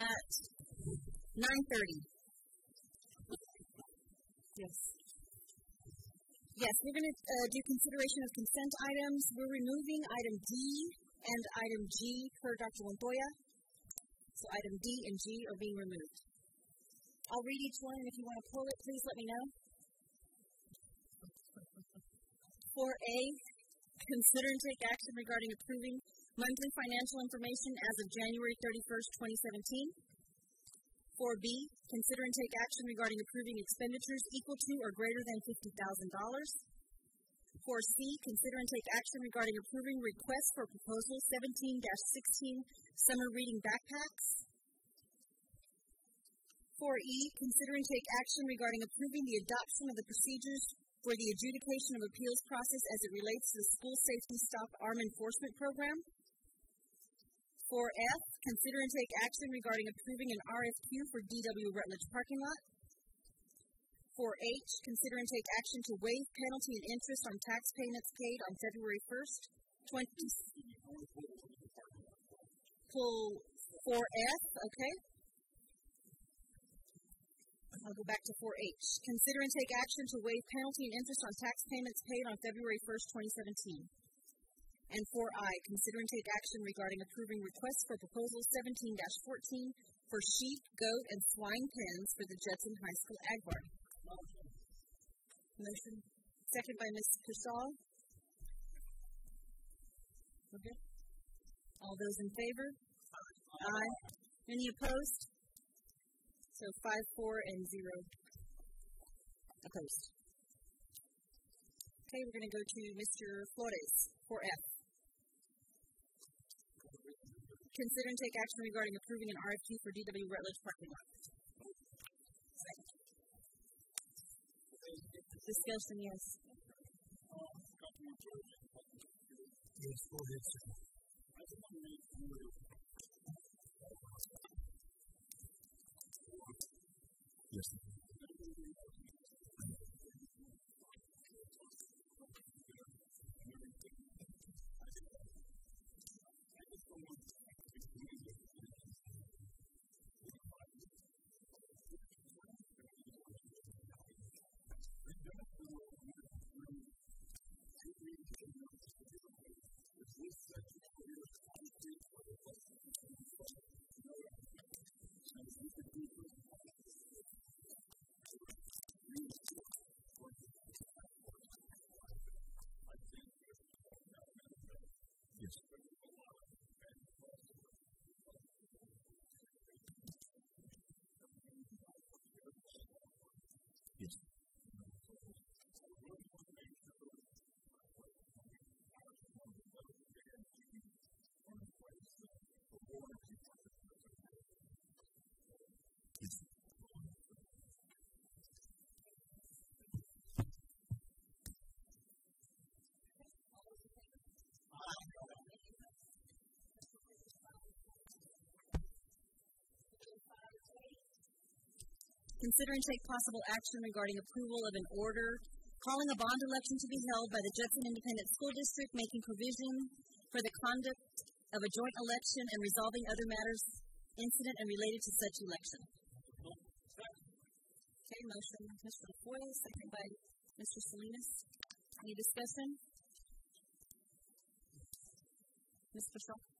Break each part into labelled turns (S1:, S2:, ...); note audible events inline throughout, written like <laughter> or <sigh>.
S1: at 9:30. Yes. Yes, we're going to uh, do consideration of consent items. We're removing item D and item G per Dr. Montoya. So item D and G are being removed. I'll read each one, and if you want to pull it, please let me know. 4A, consider and take action regarding approving monthly financial information as of January 31st, 2017. 4B, consider and take action regarding approving expenditures equal to or greater than $50,000. 4C, consider and take action regarding approving request for proposal 17 16 summer reading backpacks. 4E, consider and take action regarding approving the adoption of the procedures for the adjudication of appeals process as it relates to the school safety stop arm enforcement program. 4F, consider and take action regarding approving an RFQ for DW Rutledge parking lot. 4H, consider and take action to waive penalty and interest on tax payments paid on February 1st, 20. Pull 4F, okay. I'll go back to 4H. Consider and take action to waive penalty and interest on tax payments paid on February 1st, 2017. And 4I, consider and take action regarding approving requests for proposal 17 14 for sheep, goat, and swine pens for the Judson High School Ag Barn. Motion. Second by Ms. Kershaw. Okay. All those in favor? Aye. Any opposed? So five, four, and zero opposed. Okay, we're going to go to Mr. Flores, 4F. Consider and take action regarding approving an RFQ for DW Rutledge parking lot. Discussion, yes.
S2: Yes, go ahead, sir. Yes. Thank you.
S1: Consider and take possible action regarding approval of an order calling a bond election to be held by the Judson Independent School District, making provision for the conduct of a joint election and resolving other matters incident and related to such election. Okay, motion, Mr. LaFoy, second by Mr. Salinas. Any discussion? Ms. Paschal?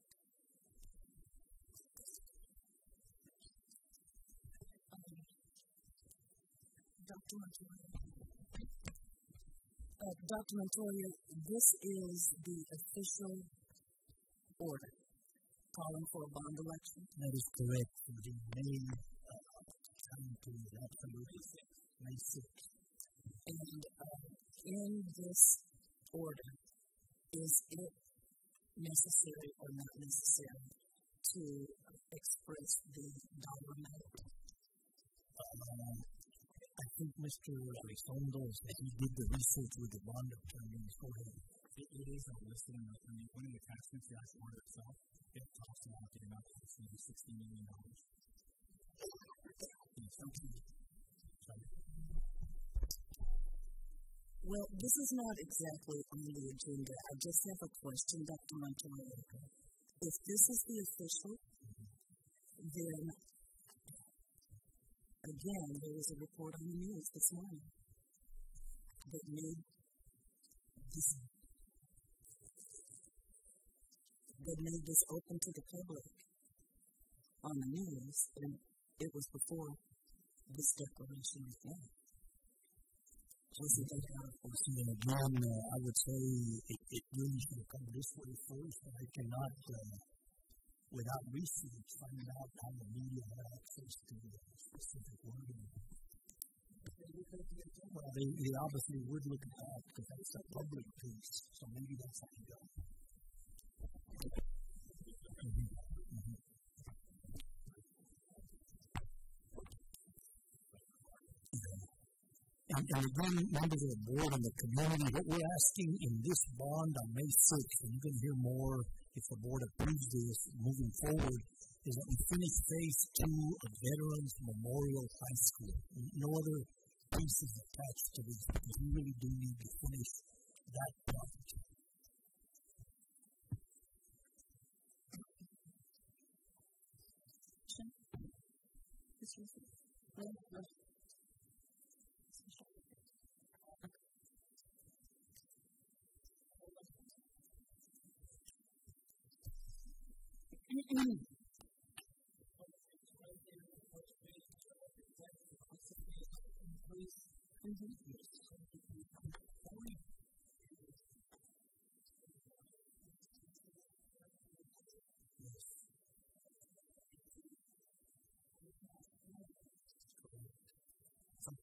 S3: Uh, Dr. Montoya, this is the official order calling for a bond election.
S2: That is correct. The May uh, time period, absolutely. May 6th.
S3: And uh, in this order, is it necessary or not necessary to express the dollar amount?
S2: Uh, I think Mr. Elizondo said he did the research with the bond attorneys. Go ahead.
S4: It, it is in the, I mean, one of the attachments, the actual order itself, it talks about the amount of maybe sixty million dollars.
S3: Well, this is not exactly on the agenda. I just have a question, Dr. Montoya. If this is the official, then, again, there was a report on the news this morning that made this that made this open to the public on the news, and it was before this declaration was made. It
S5: again, uh, I would say it, it really should have come this way first, but I cannot, uh, without research, find out how the media had access to the specific wording. Well, they, they obviously would look at that because that's a public piece, so maybe that's how you go. And, and again, members of the board and the community, what we're asking in this bond on May 6th, and you're going to hear more if the board approves this moving forward, is that we finish phase two of Veterans Memorial High School. No other pieces attached to this because we really do need to finish that project.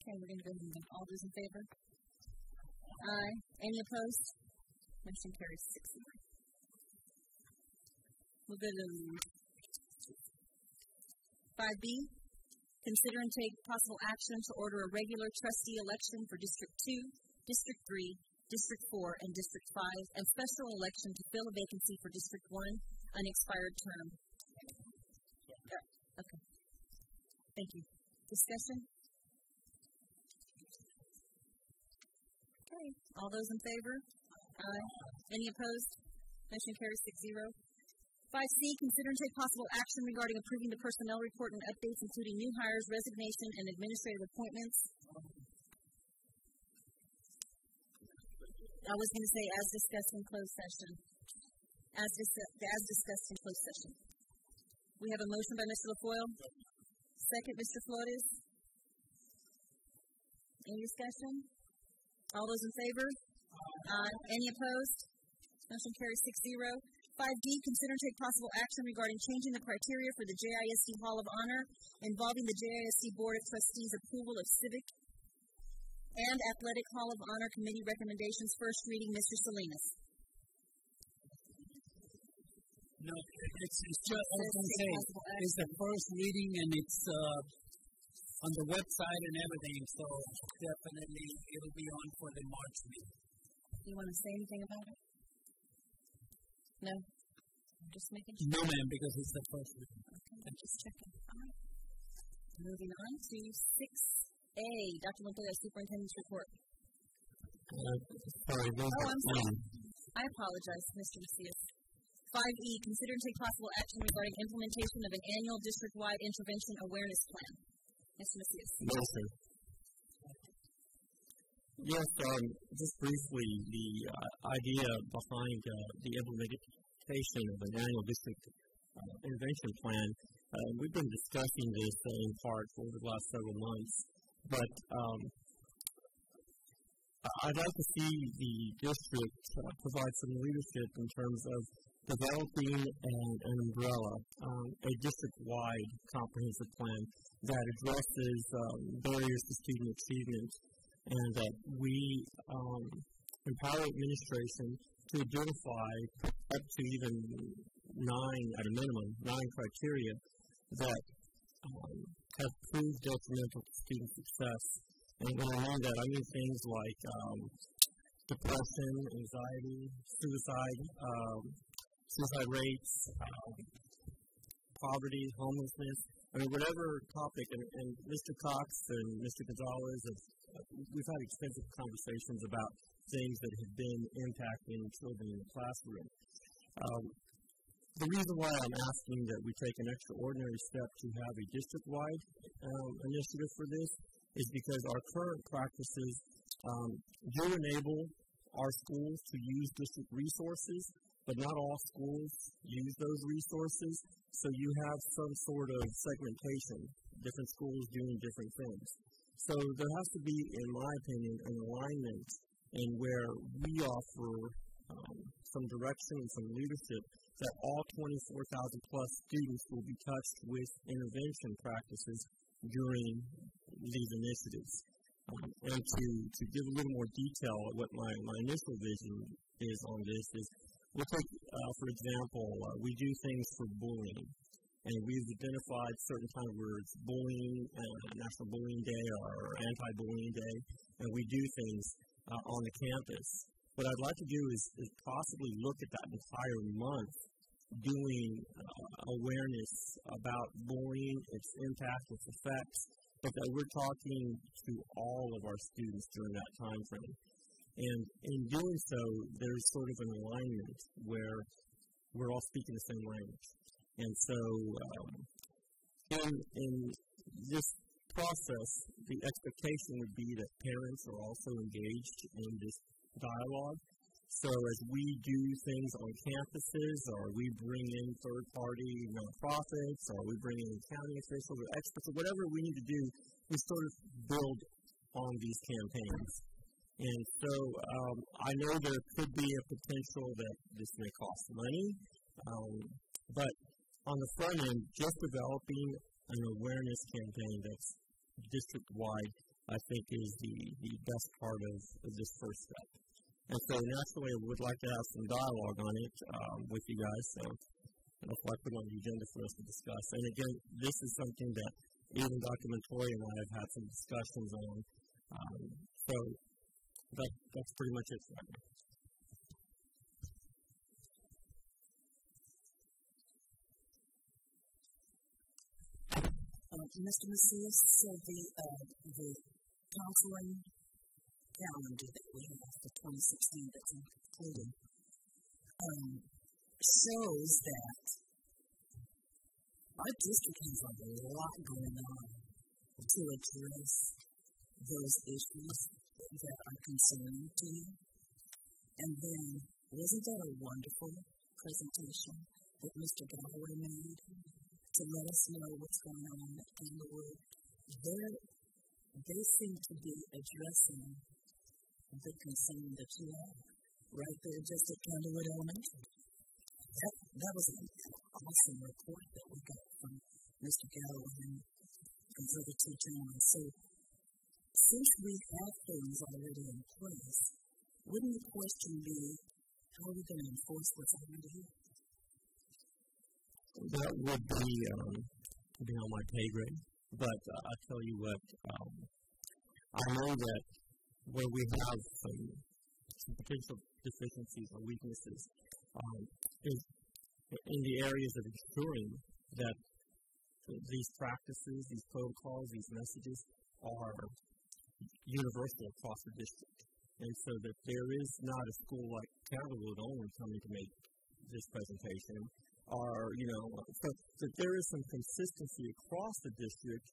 S1: Okay, we're going to go ahead and all those in favor? Aye. Any opposed? Motion carries six zero. We'll go to five B. Consider and take possible action to order a regular trustee election for District Two, District Three, District Four, and District Five, and special election to fill a vacancy for District One, unexpired term. Yeah, Okay. Thank you. Discussion? Okay, all those in favor? Aye. Any opposed? Motion carries six zero. Five C, consider and take possible action regarding approving the personnel report and updates, including new hires, resignation, and administrative appointments. I was gonna say as discussed in closed session. As as discussed in closed session. We have a motion by Mr. LaFoil. Second, Mr. Flores. Any discussion? All those in favor? Any opposed? Motion carries 6-0. 5D, consider and take possible action regarding changing the criteria for the JISD Hall of Honor involving the JISD Board of Trustees approval of civic and athletic Hall of Honor committee recommendations. First reading, Mr. Salinas.
S6: No, it's, it's just, I was gonna say, it's the first reading and it's, uh, on the website and everything, so definitely it'll be on for the March meeting.
S1: Do you want to say anything about it? No? I'm just making sure.
S6: No, ma'am, because it's the first reading.
S1: Okay, I'm just checking. All right. Moving on to six A, Dr. Montoya, Superintendent's Report.
S7: sorry,
S1: Oh, I'm sorry. I apologize, Mr. Macias. Five E, consider and take possible action regarding implementation of an annual district-wide intervention awareness plan. Mr. Macias.
S7: Yes, sir. Yes, um, just briefly, the uh, idea behind uh, the implementation of an annual district uh, intervention plan, uh, we've been discussing this in part over the last several months, but um, I'd like to see the district uh, provide some leadership in terms of developing an, an umbrella, um, a district-wide comprehensive plan that addresses um, barriers to student achievement and that we um, empower administration to identify up to even nine, at a minimum, nine criteria that um, have proved detrimental to student success. And when I mean that, I mean things like um, depression, anxiety, suicide, um, suicide rates, um, poverty, homelessness. I mean, whatever topic, and, and Mr. Cox and Mr. Gonzalez, have, uh, we've had extensive conversations about things that have been impacting children in the classroom. Um, the reason why I'm asking that we take an extraordinary step to have a district-wide um, initiative for this is because our current practices um, do enable our schools to use district resources, but not all schools use those resources. So you have some sort of segmentation, different schools doing different things. So there has to be, in my opinion, an alignment in where we offer um, some direction and some leadership that all 24,000 plus students will be touched with intervention practices during these initiatives. Um, and to, to give a little more detail, what my, my initial vision is on this is we'll take, uh, for example, uh, we do things for bullying. And we've identified certain kind of words, bullying, uh, National Bullying Day or Anti-Bullying Day, and we do things uh, on the campus. What I'd like to do is, is possibly look at that entire month doing uh, awareness about bullying, its impact, its effects, but that we're talking to all of our students during that time frame. And in doing so, there's sort of an alignment where we're all speaking the same language. And so, um, in, in this process, the expectation would be that parents are also engaged in this dialogue so as we do things on campuses, or we bring in third-party nonprofits, or we bring in county officials or experts, or whatever we need to do, we sort of build on these campaigns. And so um, I know there could be a potential that this may cost money, um, but on the front end, just developing an awareness campaign that's district-wide, I think is the, the best part of, of this first step. And so naturally, I would like to have some dialogue on it um, with you guys. So that's why I put on the agenda for us to discuss. And again, this is something that even Dr. Montoya and I have had some discussions on. Um, so that, that's pretty much it right.
S3: Uh, Mr. Macias, so the uh, the counseling calendar that we have for 2016 that's included um, shows that our district has a lot going on to address those issues that are concerning to you. And then, wasn't that a wonderful presentation that Mr. Galloway made to let us know what's going on at Candlewood? They're, they seem to be addressing the concern that you have right there just at Candlewood Elementary. That, that was an awesome report that we got from Mr. Galloway and those other gentlemen. So, since we have things already in place, wouldn't the question be how are we going to enforce what's already here?
S7: That would be, um, be on my pay grade. But uh, I tell you what, um, I know that where we have some, some potential deficiencies or weaknesses um, is in the areas of ensuring that these practices, these protocols, these messages are universal across the district. And so that there is not a school like Candlewood only coming to make this presentation, or, you know, so that there is some consistency across the district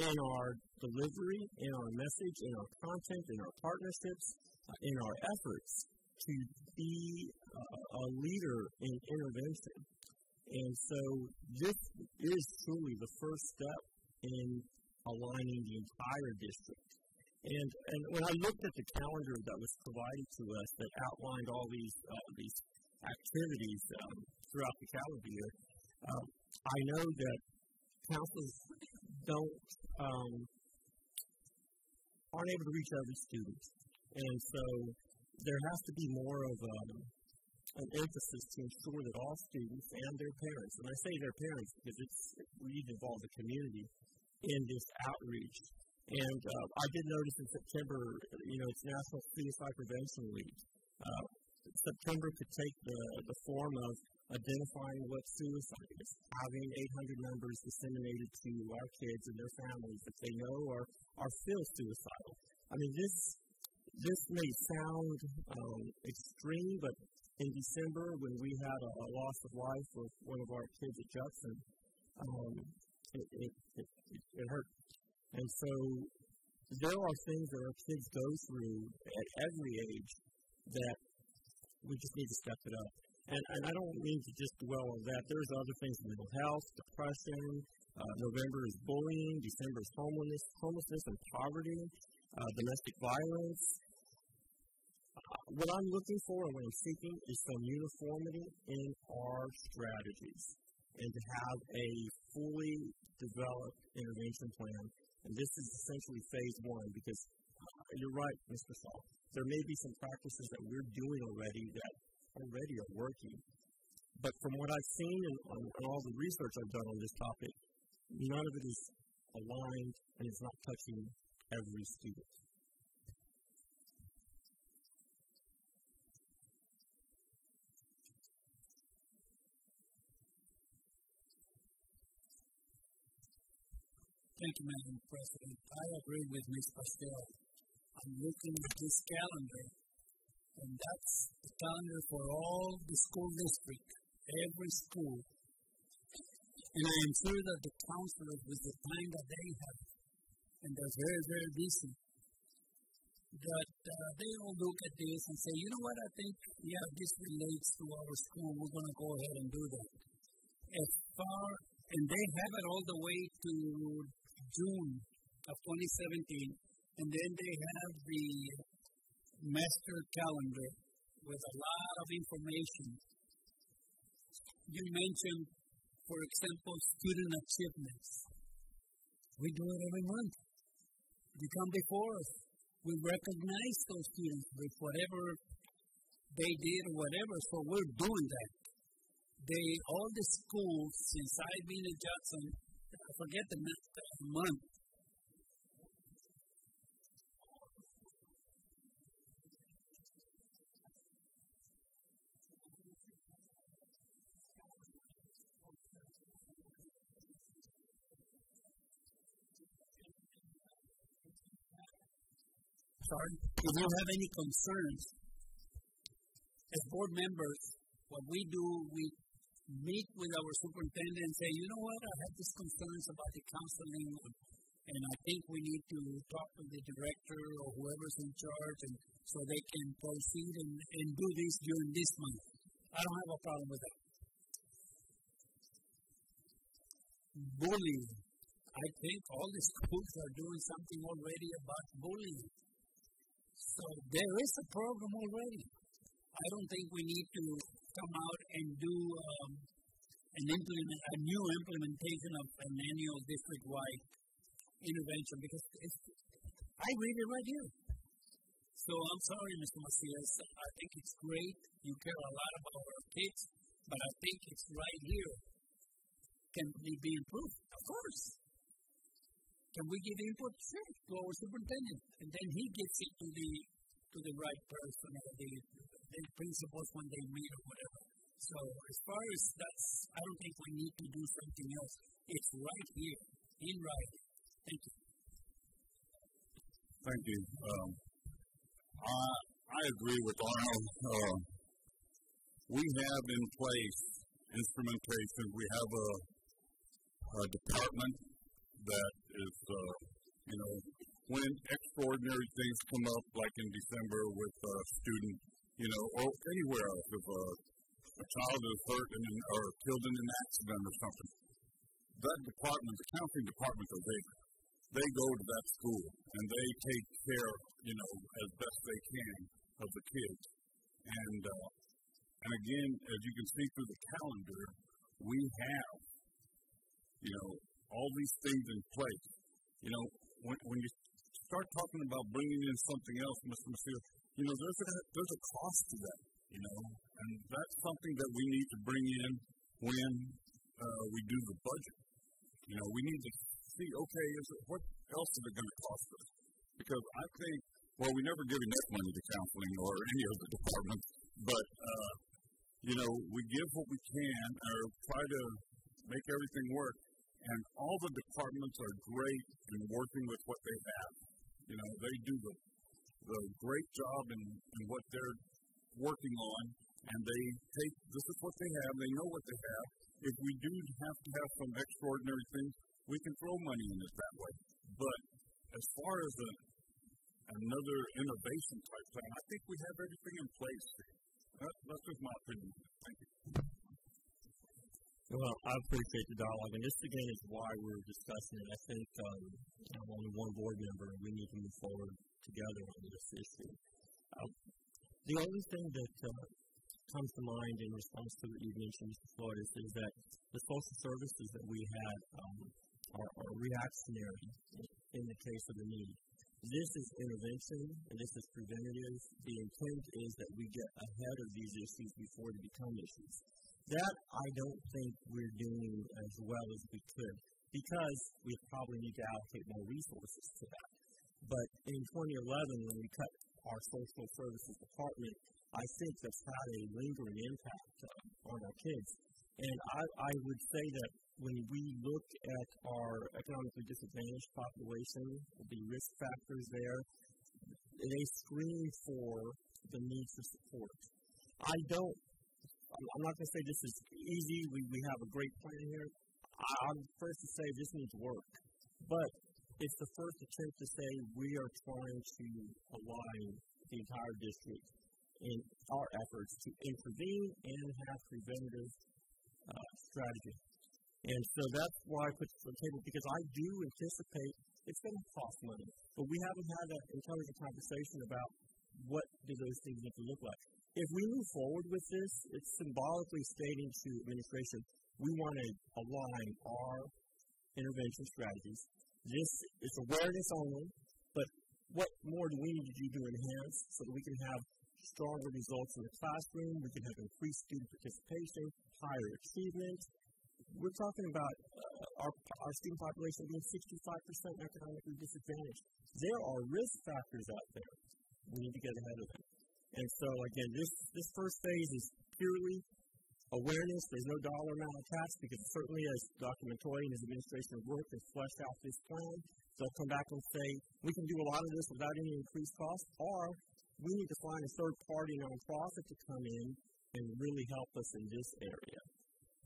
S7: in our delivery, in our message, in our content, in our partnerships, uh, in our efforts to be uh, a leader in intervention. And so this is truly the first step in aligning the entire district. And, and when I looked at the calendar that was provided to us that outlined all these, uh, these activities um, throughout the calendar year. Um, I know that counselors don't um, aren't able to reach every student, and so there has to be more of a, um, an emphasis to ensure that all students and their parents, and I say their parents because it's we need to involve the community in this outreach. And uh, I did notice in September, you know, it's National Suicide Prevention Week. Uh, September could take the, the form of identifying what suicide is, having 800 numbers disseminated to our kids and their families that they know are, are still suicidal. I mean, this this may sound um, extreme, but in December when we had a, a loss of life with one of our kids at Judson, um, it, it, it, it hurt. And so there are things that our kids go through at every age that we just need to step it up. And, and I don't mean to just dwell on that. There's other things, mental health, depression. Uh, November is bullying. December is homelessness, homelessness and poverty, uh, domestic violence. Uh, what I'm looking for and what I'm seeking is some uniformity in our strategies and to have a fully developed intervention plan. And this is essentially phase one because uh, you're right, Mr. Saul. There may be some practices that we're doing already that already are working. But from what I've seen and all the research I've done on this topic, none of it is aligned and it's not touching every student.
S6: Thank you, Madam President. I agree with Ms. Paschal. I'm looking at this calendar, and that's the calendar for all the school district, every school. And I am sure that the counselors, with the time that they have, and they're very, very busy, that uh, they all look at this and say, you know what, I think, yeah, this relates to our school. We're going to go ahead and do that. As far, and they have it all the way to June of 2017, and then they have the master calendar with a lot of information. You mentioned, for example, student achievements. We do it every month. You come before us. We recognize those students with whatever they did or whatever, so we're doing that. They, all the schools since I've been at Judson, forget the month. Sorry, if you have any concerns, as board members, what we do, we meet with our superintendent and say, you know what, I have these concerns about the counseling, and I think we need to talk to the director or whoever's in charge, and so they can proceed and, and do this during this month. I don't have a problem with that. Bullying. I think all the schools are doing something already about bullying. So there is a program already. I don't think we need to come out and do um, an implement, a new implementation of an annual district-wide intervention because I read it right here. So I'm sorry, Mr. Macias. I think it's great. You care a lot about our kids, but I think it's right here. Can it be improved? Of course. Can we give input? Sure, to our superintendent, and then he gets it to the to the right person or the the principals when they meet or whatever. So as far as that's, I don't think we need to do something else. It's right here, in writing. Thank you.
S8: Thank you. Um, I, I agree with Arnold. Uh, we have in place instrumentation. We have a, a department that is, uh, you know, when extraordinary things come up, like in December with a student you know, or anywhere else, if a, a child is hurt in an, or killed in an accident or something, that department, the counseling department are there. They go to that school and they take care, you know, as best they can of the kids. And uh, And again, as you can see through the calendar, we have, you know, all these things in place. You know, when, when you start talking about bringing in something else, Mr. Macias, you know, there's a, there's a cost to that, you know, and that's something that we need to bring in when uh, we do the budget. You know, we need to see, okay, is it, what else is it going to cost us? Because I think, well, we never give enough money to counseling or any of the departments, but, uh, you know, we give what we can or try to make everything work. And all the departments are great in working with what they have. You know, they do the, the great job in, in what they're working on, and they take this is what they have, they know what they have. If we do have to have some extraordinary things, we can throw money in it that way. But as far as a, another innovation type plan, I think we have everything in place. That, that's just my opinion. Thank you.
S7: Well, I appreciate the dialogue, and this again is why we're discussing it. I think um, I'm only one board member, and we need to move forward together on this issue. Uh, the only thing that uh, comes to mind in response to what you mentioned, Mr. Flores, is that the social services that we had um, are, are reactionary in the case of a need. This is intervention, and this is preventative. The intent is that we get ahead of these issues before they become issues. That I don't think we're doing as well as we could because we probably need to allocate more resources to that. But in 2011, when we cut our social services department, I think that's had a lingering impact uh, on our kids. And I, I would say that when we look at our economically disadvantaged population, the risk factors there, they screen for the need for support. I don't, I'm not going to say this is easy. We, we have a great plan here. I'm first to say this needs work. But it's the first attempt to say we are trying to align the entire district in our efforts to intervene and have preventative uh, strategy. And so that's why I put this on the table because I do anticipate it's going to cost money. But we haven't had an intelligent conversation about what do those things need to look like. If we move forward with this, it's symbolically stating to administration we want to align our intervention strategies. This is awareness only, but what more do we need to do to enhance so that we can have stronger results in the classroom, we can have increased student participation, higher achievement. We're talking about uh, our, our student population being 65% economically disadvantaged. There are risk factors out there. We need to get ahead of them. And so, again, this, this first phase is purely awareness. There's no dollar amount attached because certainly as Dr. Montoya and his administration have worked and fleshed out this plan, they'll come back and say, we can do a lot of this without any increased cost, or we need to find a third party nonprofit to come in and really help us in this area.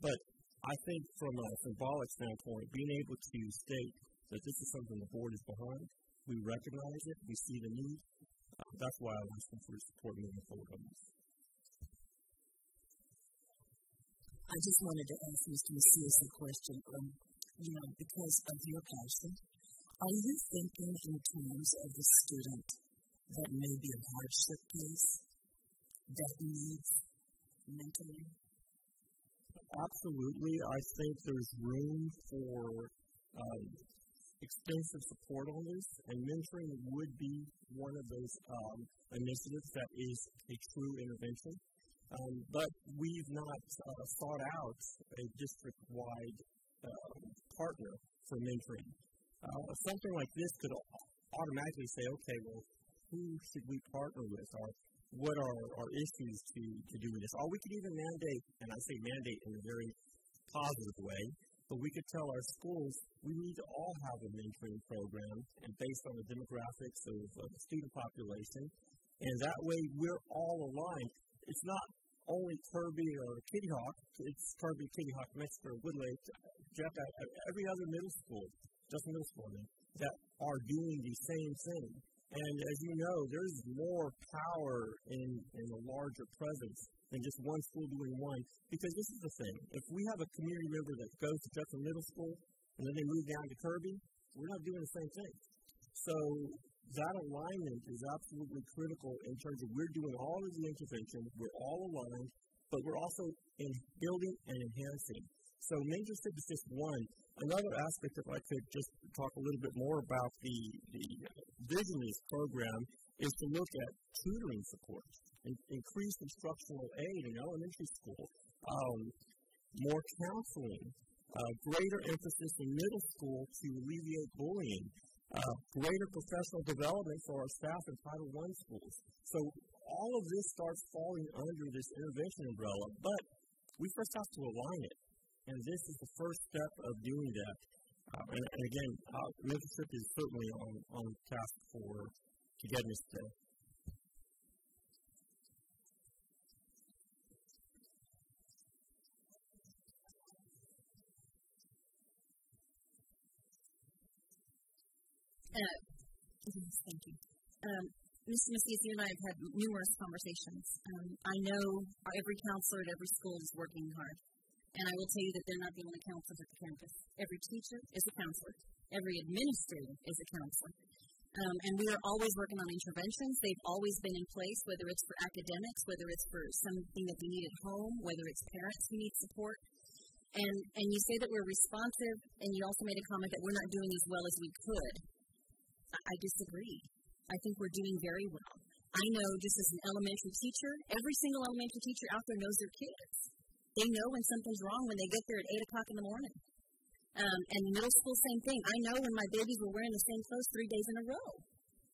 S7: But I think from a symbolic standpoint, being able to state that this is something the board is behind, we recognize it, we see the need, uh, that's why I asking for support moving forward on this.
S3: I just wanted to ask Mr. Macias a question. Um, you know, because of your passion, are you thinking in terms of the student that may be a hardship case that needs mentoring?
S7: Absolutely. I think there's room for um, extensive support on this, and mentoring would be one of those um, initiatives that is a true intervention. Um, but we've not uh, sought out a district wide uh, partner for mentoring. Uh, something like this could automatically say, okay, well, who should we partner with? Or what are our issues to, to do with this? Or we could even mandate, and I say mandate in a very positive way, but we could tell our schools we need to all have a mentoring program and based on the demographics of, of the student population. And that way we're all aligned. It's not only Kirby or Kitty Hawk, it's Kirby, Kitty Hawk, Metzger, Woodlake, uh, Jeff, uh, uh, every other middle school, just middle school, that are doing the same thing. And as you know, there's more power in, in a larger presence than just one school doing one. Because this is the thing. If we have a community member that goes to Jefferson Middle School and then they move down to Kirby, we're not doing the same thing. So that alignment is absolutely critical in terms of we're doing all of the intervention, we're all aligned, but we're also in building and enhancing. So major mentorship is just one. Another aspect, if I could just talk a little bit more about the, the vision program, is to look at tutoring support, and increased instructional aid in elementary school, um, more counseling, uh, greater emphasis in middle school to alleviate bullying, uh, greater professional development for our staff in Title I schools. So all of this starts falling under this intervention umbrella, but we first have to align it. And this is the first step of doing that. Uh, and, and, again, uh, is certainly on, on task for togetherness today.
S1: Uh, yes, thank you. Um, Mr. Macias, you and I have had numerous conversations. Um, I know every counselor at every school is working hard. And I will tell you that they're not the only counselors at the campus. Every teacher is a counselor. Every administrator is a counselor. Um, and we are always working on interventions. They've always been in place, whether it's for academics, whether it's for something that they need at home, whether it's parents who need support. And, and you say that we're responsive, and you also made a comment that we're not doing as well as we could. I disagree. I think we're doing very well. I know just as an elementary teacher, every single elementary teacher out there knows their kids. They know when something's wrong when they get there at 8 o'clock in the morning. Um, and middle school, same thing. I know when my babies were wearing the same clothes three days in a row.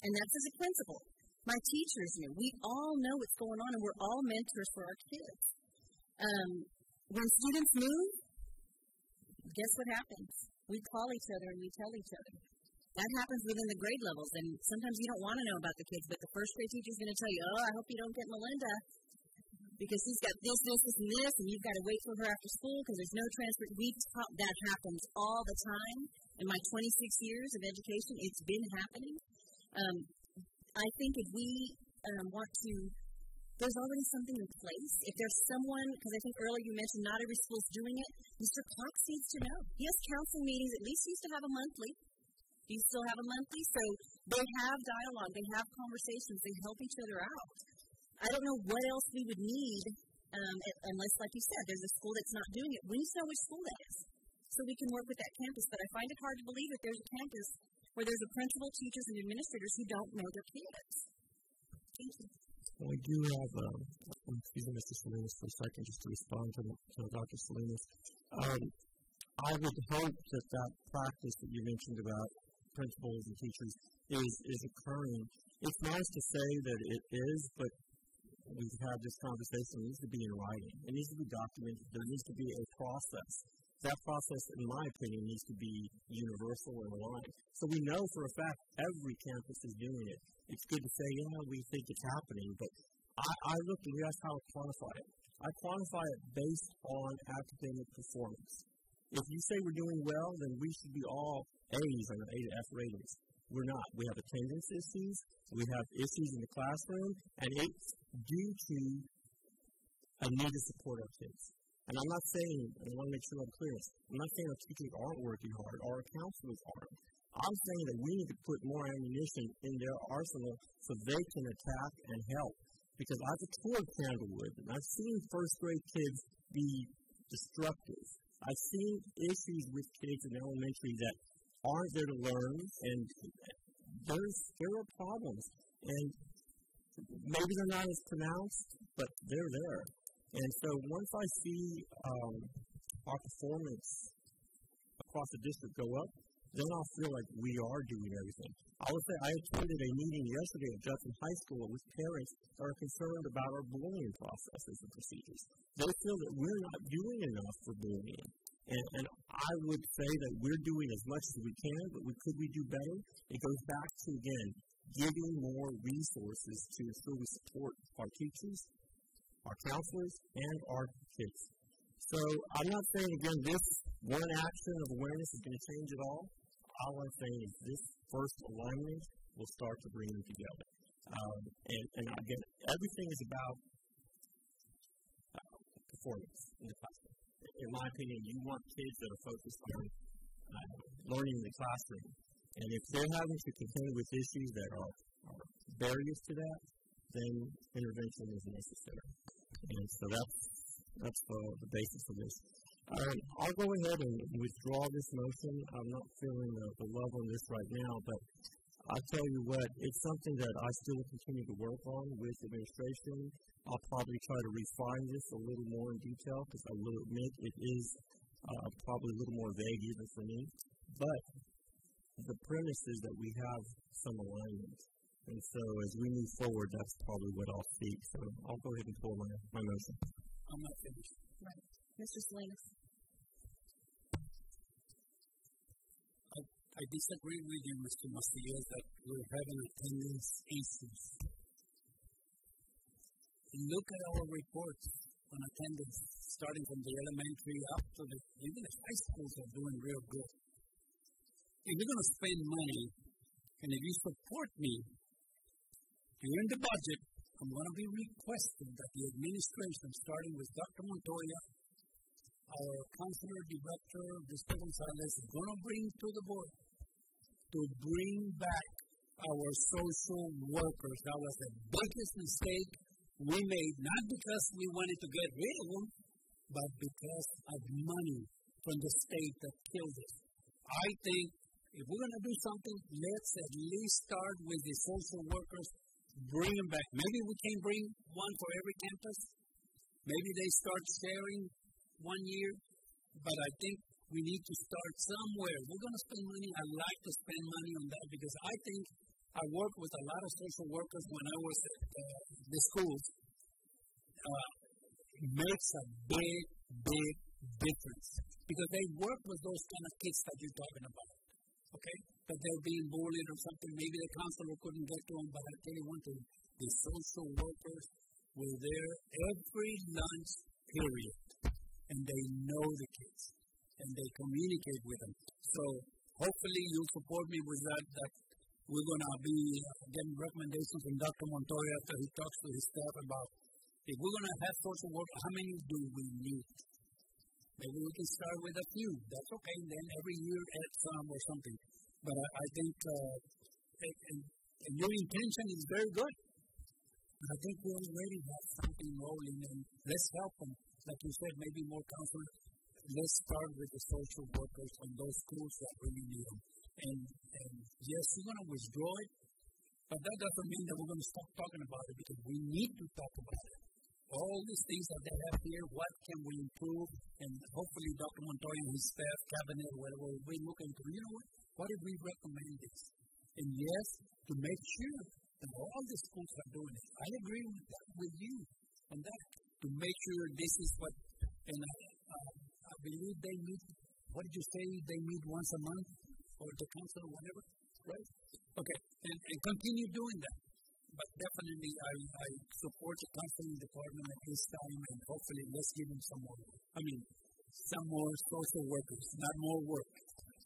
S1: And that's as a principal. My teachers knew. We all know what's going on, and we're all mentors for our kids. Um, when students move, guess what happens? We call each other and we tell each other. That happens within the grade levels, and sometimes you don't want to know about the kids, but the first grade teacher is going to tell you, "Oh, I hope you don't get Melinda because he's got this, this, this, and this, and you've got to wait for her after school because there's no transfer." We've taught that happens all the time in my 26 years of education. It's been happening. Um, I think if we um, want to there's already something in place. If there's someone, because I think earlier you mentioned not every school's doing it, Mr. Cox needs to know. Has counseling meetings, at least used to have a monthly. You still have a monthly? So they have dialogue, they have conversations, they help each other out. I don't know what else we would need um, unless, like you said, there's a school that's not doing it. We need to know which school that is so we can work with that campus. But I find it hard to believe that there's a campus where there's a principal, teachers, and administrators who don't know their kids. Thank you.
S7: Well, we do have, um, excuse me, Mr. Salinas, for a second, just to respond to, to Dr. Salinas. Um, I would hope that that practice that you mentioned about principals and teachers is, is occurring. It's nice to say that it is, but we've had this conversation. It needs to be in writing. It needs to be documented. There needs to be a process. That process, in my opinion, needs to be universal and aligned. So we know for a fact every campus is doing it. It's good to say, yeah, we think it's happening, but I, I look and that's how I quantify it. I quantify it based on academic performance. If you say we're doing well, then we should be all A's on our A to F ratings. We're not. We have attendance issues. We have issues in the classroom, and it's due to a need to support our kids. And I'm not saying, and I want to make sure I'm clear, I'm not saying our teachers aren't working hard or our counselors aren't. I'm saying that we need to put more ammunition in their arsenal so they can attack and help. Because I've toured Candlewood, and I've seen first grade kids be destructive. I've seen issues with kids in elementary that aren't there to learn, and there's there are problems, and maybe they're not as pronounced, but they're there. And so once I see um, our performance across the district go up, then I'll feel like we are doing everything. I would say I attended a meeting yesterday at Judson High School with parents that are concerned about our bullying processes and procedures. They feel that we're not doing enough for bullying. And, and I would say that we're doing as much as we can, but we, could we do better? It goes back to, again, giving more resources to ensure we support our teachers, our counselors, and our kids. So I'm not saying, again, this one action of awareness is going to change it all. All I'm saying is this first alignment will start to bring them together. Um, and, and again, everything is about uh, performance in the classroom. In my opinion, you want kids that are focused on uh, learning in the classroom. And if they're having to contend with issues that are, are barriers to that, then intervention is necessary. And so that's That's the, the basis of this. All right, I'll go ahead and withdraw this motion. I'm not feeling the, the love on this right now, but I tell you what, it's something that I still continue to work on with administration. I'll probably try to refine this a little more in detail because I will admit it is uh, probably a little more vague even for me. But the premise is that we have some alignment. And so as we move forward, that's probably what I'll seek. So I'll go ahead and pull my, my motion.
S6: I'm not finished.
S1: Right. Mr. Salinas.
S6: I disagree with you, Mr. Macias, that we're having attendance issues. Look at our reports on attendance, starting from the elementary up to the even the high schools are doing real good. If you're going to spend money, and if you support me during the budget, I'm going to be requesting that the administration, starting with Dr. Montoya, our counselor director, Mr. Gonzalez, is going to bring to the board to bring back our social workers. That was the biggest mistake we made, not because we wanted to get rid of them, but because of money from the state that killed us. I think if we're going to do something, let's at least start with the social workers, bring them back. Maybe we can bring one for every campus. Maybe they start sharing one year, but I think we need to start somewhere. We're going to spend money. I like to spend money on that because I think I work with a lot of social workers when I was at uh, the schools. Uh, makes a big, big difference because they work with those kind of kids that you're talking about. Okay, that they're being bullied or something. Maybe the counselor couldn't get to them, but I tell you one thing: the social workers were there every lunch period, and they know the kids and they communicate with them. So hopefully you'll support me with that, that we're going to be getting recommendations from Dr. Montoya after he talks to his staff about if we're going to have social work, how many do we need? Maybe we can start with a few. That's okay. And Then every year add some or something. But I, I think uh, and, and your intention is very good. I think we already have something rolling, and let's help them. Like you said, maybe more counselors let's start with the social workers and those schools that really need them. And, and yes, we're going to withdraw it, but that doesn't mean that we're going to stop talking about it because we need to talk about it. All these things that they have here, what can we improve? And hopefully, Dr. Montoya and his staff, cabinet, whatever, we look into, you know what? What did we recommend this? And yes, to make sure that all the schools are doing it. I agree with, that, with you on that, to make sure this is what, and uh, uh, I believe they meet, what did you say, they meet once a month, or the council, or whatever, right? Okay, and, and continue doing that. But definitely, I, I support the counseling department at this time, and hopefully, let's give them some more. I mean, some more social workers, not more work.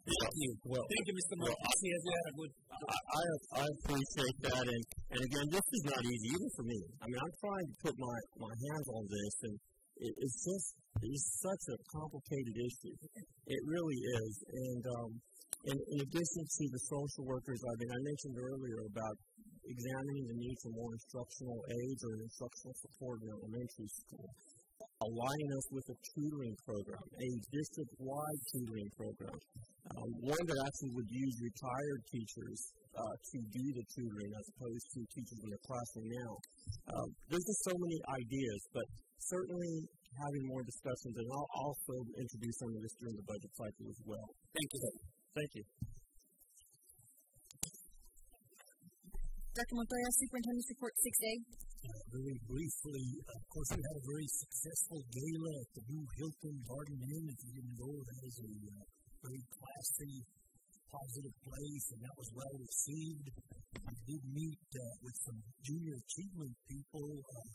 S6: Thank you. Well, Thank you, Mr. Well, Marquez. Yes, yeah, good.
S7: I, I, I appreciate that, and, and again, this is not easy even for me. I mean, I'm trying to put my, my hands on this, and it, it's just it's such a complicated issue. It really is. And um, in, in addition to the social workers, I mean, I mentioned earlier about examining the need for more instructional aids or instructional support in elementary school, aligning us with a tutoring program, a district-wide tutoring program, um, one that actually would use retired teachers uh, to do the tutoring as opposed to teachers in the classroom now. Um, there's just so many ideas, but certainly having more discussions, and I'll also introduce some of this during the budget cycle as well.
S6: Thank you.
S7: Thank you.
S1: Dr. Montoya, Superintendent's Report 6A.
S5: Uh, very briefly, of course, we had a very successful gala at the new Hilton Garden Inn. If you didn't know, that is a uh, very classy, positive place, and that was well received. We did meet uh, with some junior achievement people, uh,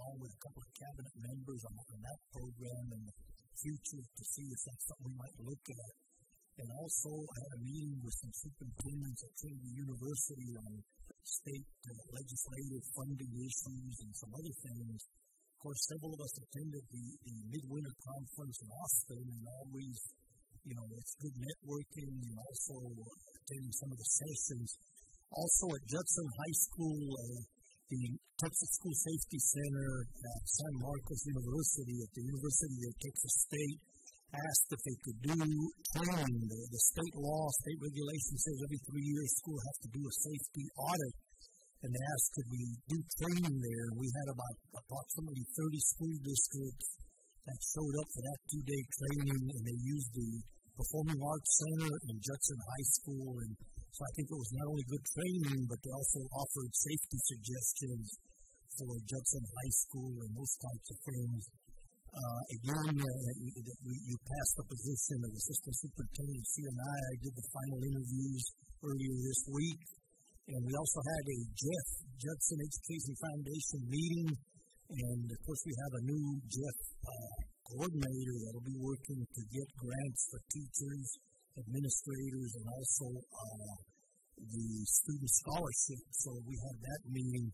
S5: along with a couple of cabinet members on, on that program and the future to see if that's something we might look at. And also, I had a meeting with some superintendents at Trinity University on state uh, legislative funding issues and some other things. Of course, several of us attended the, the midwinter conference in Austin, and always, you know, it's good networking and also attending some of the sessions. Also at Judson High School, uh, the Texas School Safety Center at San Marcos University at the University of Texas State asked if they could do training. The, the state law, state regulation says every three years school has to do a safety audit. And they asked could we do training there. We had about approximately 30 school districts that showed up for that two-day training, and they used the Performing Arts Center in Judson High School. And so I think it was not only good training, but they also offered safety suggestions for Judson High School and those types of things. Uh, again, uh, you passed the position of assistant superintendent of CNI. I did the final interviews earlier this week. And we also had a JEF Judson Education Foundation meeting. And of course, we have a new JEF uh, coordinator that will be working to get grants for teachers, administrators, and also uh, the student scholarship. So we had that meeting.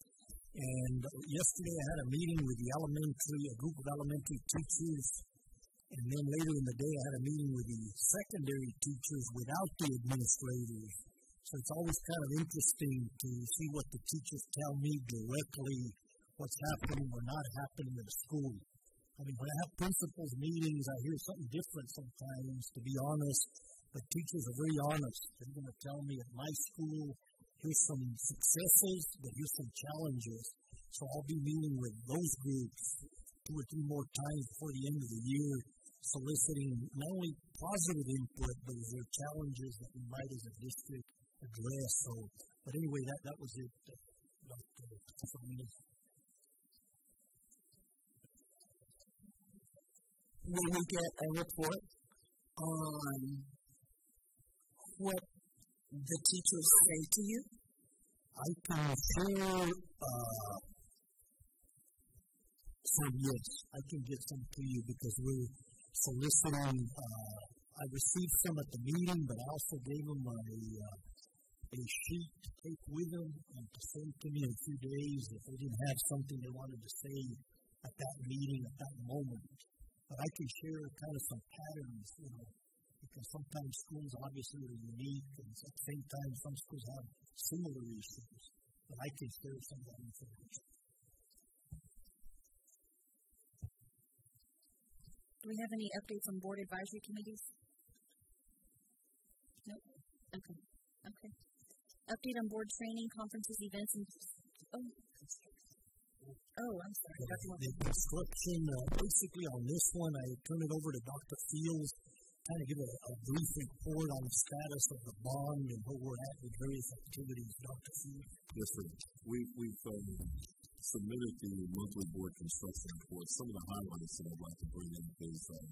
S5: And yesterday I had a meeting with the elementary, a group of elementary teachers. And then later in the day I had a meeting with the secondary teachers without the administrators. So it's always kind of interesting to see what the teachers tell me directly, what's happening or not happening at the school. I mean, when I have principals meetings, I hear something different sometimes, to be honest. But teachers are very honest. They're going to tell me at my school, here's some successes, but here's some challenges. So I'll be meeting with those groups two or three more times before the end of the year, soliciting not only positive input, but is there challenges that we might as a district address. So, but anyway, that, that was it.
S3: Will we get a report on what the teachers say to you?
S5: I can share uh, some, yes, I can get some to you because we're soliciting. Uh, I received some at the meeting, but I also gave them a, uh, a sheet to take with them and to send to me in a few days if they didn't have something they wanted to say at that meeting at that moment. But I can share kind of some patterns, you know, because sometimes schools obviously are unique, and at the same time, some schools have similar issues. But I can share some of that information.
S1: Do we have any updates on board advisory committees? Nope. Okay. Okay. Update on board training, conferences, events, and oh, Oh, I'm sorry.
S5: The, the construction, uh, basically on this one, I turn it over to Dr. Fields, kind of give a, a brief report on the status of the bond and where we're at with various activities. Dr. Fields?
S9: Yes, sir. We, we've um, submitted the monthly board construction report. Some of the highlights that I'd like to bring up is um,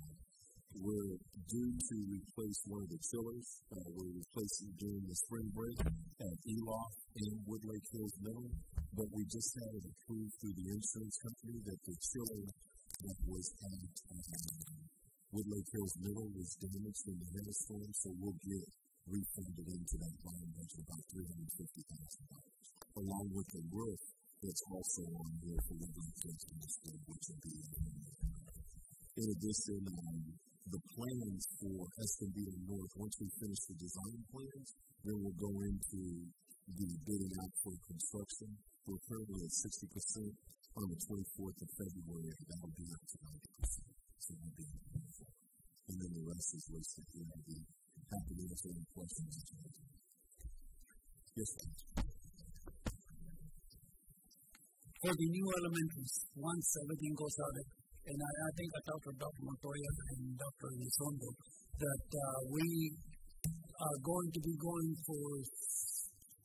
S9: we're due to replace one of the chillers. Uh, we're replacing during the spring break at Elolf and Woodlake Hills Middle, but we just had it approved through the insurance company that the chiller that was at um, Woodlake Hills Middle was damaged in the hailstorm, so we'll get refunded into that bond budget about $350,000, along with the roof that's also on here for Woodlake Hills Middle School, which will be in addition, um, the plans for Escondido North, once we finish the design plans, then we'll go into the bidding out for construction. We're currently at 60% on the 24th of February. That'll be up to 90%. So we'll be And then the rest is here. I'll happy to answer any questions that you have. Yes.
S6: For the new elementaries, once everything goes out and I, I think I talked to Dr. Montoya and Dr. Elizondo that uh, we are going to be going for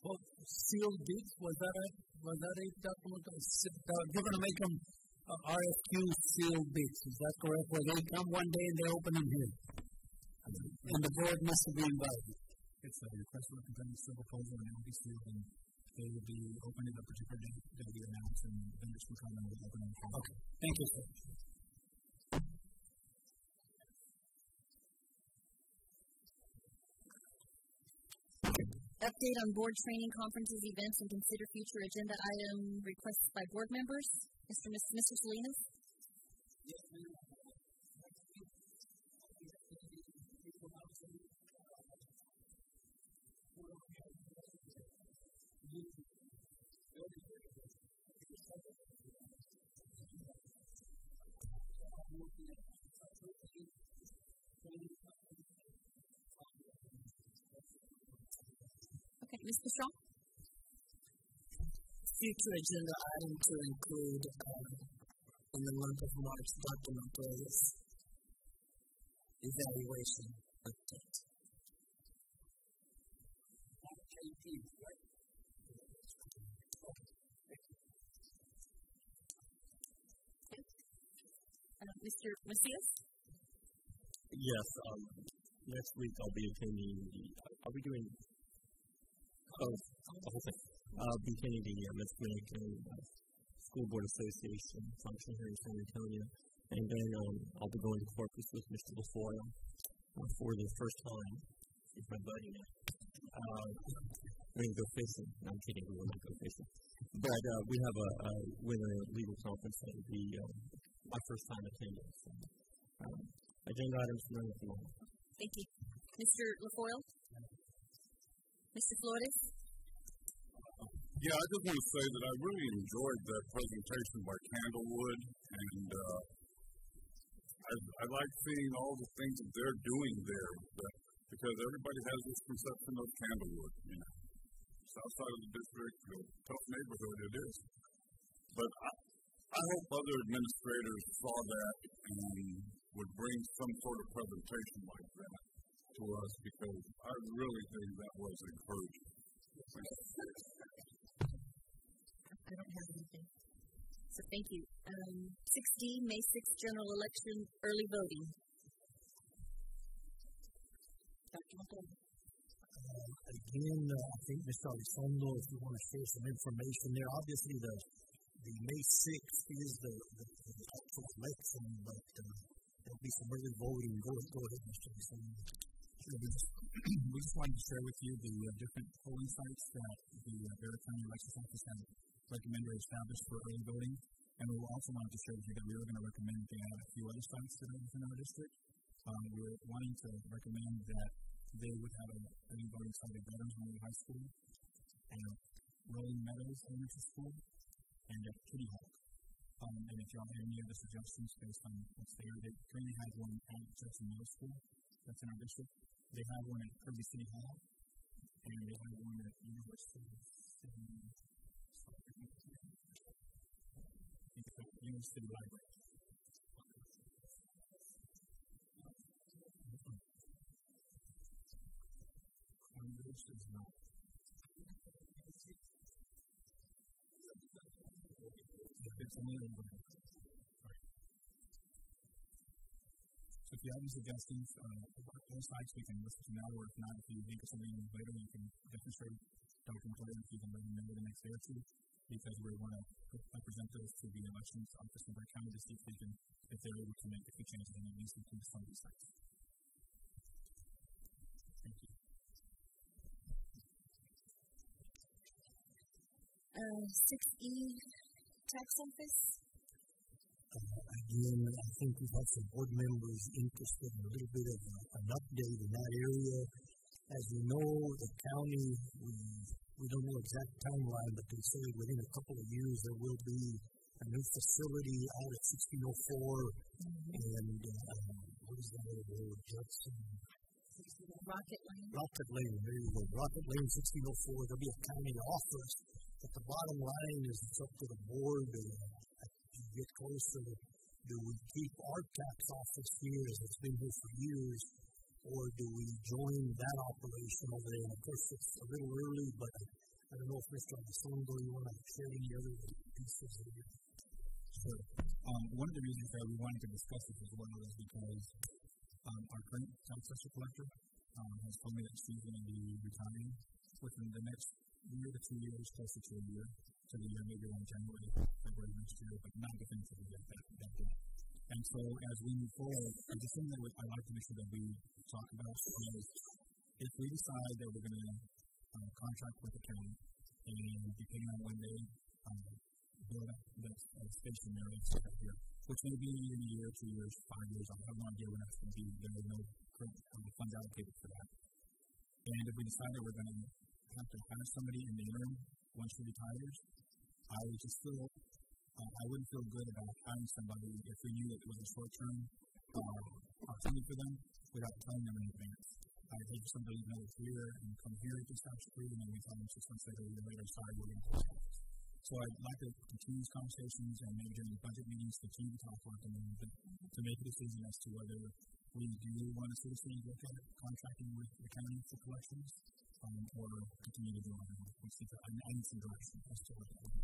S6: well, sealed bids. Was that it? Was that it, Dr. Montoya? Uh, you're going to make them uh, RFQ sealed bids. Is that correct? Where they come one day and they open them here, and the board must be invited.
S4: It's a request for a competitive proposal, and it will be sealed and they will be open at a particular date that be announced and vendors will come and we'll open them.
S6: Okay. Thank you, sir.
S1: Update on board training, conferences, events, and consider future agenda item requests by board members. Mr. Mr. Salinas?
S6: Yes,
S1: Mr. Shaw?
S3: Future agenda item to include um, in the month of March, Dr. Montoya's evaluation update.
S1: Uh, Mr. Macias?
S7: Yes, um, next week I'll be attending the, I'll be doing, oh, the whole thing. I'll be attending the uh, Metropolitan uh, School Board Association function here in San Antonio. And then um, I'll be going to Corpus with Mr. LaFoy uh, for the first time. He's my buddy now. Uh, we're going to go fishing. No, I'm kidding. We won't go fishing. But uh, we have a, a winter legal conference that will be um, my first time attending. So, um, agenda items moment.
S1: Thank you. Mr. LaFoy? Mr. Flores?
S8: Yeah, I just want to say that I really enjoyed that presentation by Candlewood, and uh, I, I like seeing all the things that they're doing there, that, because everybody has this conception of Candlewood, you know. South side of the district, a tough neighborhood it is. But I, I hope other administrators saw that and would bring some sort of presentation like that to us because I really think that was encouraging.
S1: I don't have anything. So thank you. Um, 6D, May 6th general election, early voting. Dr. Montoya?
S5: Uh, again, uh, I think Mr. Elizondo, if you want to share some information there, obviously the the May 6th is the, the, the actual election, but uh, there'll be some early voting. Go, go ahead, Mr. Elizondo.
S4: We, just, wanted to share with you the uh, different polling sites that the uh, Bexar County Elections Office has recommended established for early voting. And we also wanted to share with you that we were going to recommend they add a few other sites that are within our district. Um, we're wanting to recommend that they would have an early voting site at Veterans Memorial High School and Rolling Meadows Elementary School and at Kitty Hawk. Um, and if y'all have any other suggestions based on what's there, they currently have one at Judson Middle School that's in our district. They have one at Kirby City Hall, and they have one at University City. University Library. University is not. If you have any suggestions, uh, those sites we can listen to now, or if not, if you think of something later, you can share Dr. McCoy if you can let me know the next day or two, because we want to present those to the elections office in Bexar County to see if they can, if they're able to make a few changes and at least include some of these sites. Thank you.
S1: Uh, 6E, tax office.
S5: Uh, again, I think we've had some board members interested in a little bit of a, an update in that area. As you know, the county, we, we don't know exact timeline, but they say within a couple of years there will be a new facility out at 1604
S1: Mm-hmm.
S5: and uh, what is that other road? Judson.
S1: Rocket Lane.
S5: Rocket Lane, there you go. Rocket Lane 1604. There'll be a county office. But the bottom line is it's up to the board. Uh, get closer, do we keep our tax office here as it's been here for years, or do we join that operation over there? And of course, it's a little early, but I don't know if Mr. Elizondo, you want to share any other pieces of it?
S4: Sure. Um, one of the reasons that we wanted to discuss this as well is because um, our current tax assessor collector um, has told me that she's going to be retiring within the next year to two years, closer to a year, to the year maybe around January, February next year, but not definitively yet that, that. And so as we move forward, the thing that I'd like to make sure that we talk about is if we decide that we're going to uh, contract with the county, and depending on when they um, build up that uh, station area stuff here, which may be in a year, two years, five years, I have no idea when that's going to be. There are no current uh, funds allocated for that. And if we decide that we're going to have to hire somebody in the interim once she retires, I would just feel uh, I wouldn't feel good about hiring somebody if we knew that it was a short term uh, opportunity for them without telling them in advance. I for somebody to know here and come here to start free and then we tell them six months later, we're later, sorry, we're going to so I'd like to continue these conversations and maybe during the budget meetings continue to talk about them and to make a decision as to whether we do want to seriously look at contracting with the county for collections um, or continue to do our own. I, need some direction as to what that.